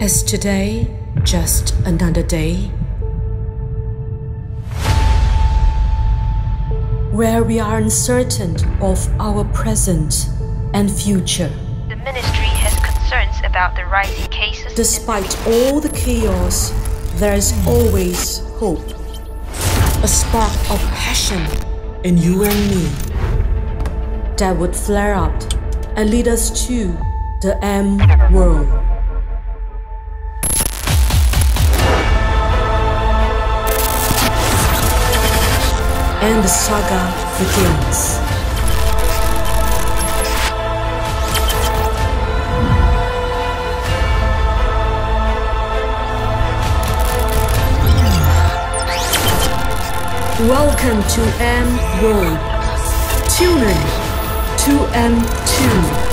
Is today just another day? Where we are uncertain of our present and future. The ministry has concerns about the rising cases. Despite all the chaos, there is always hope. A spark of passion in you and me that would flare up and lead us to the M world. And the saga begins. Welcome to M World. Tune in to M2.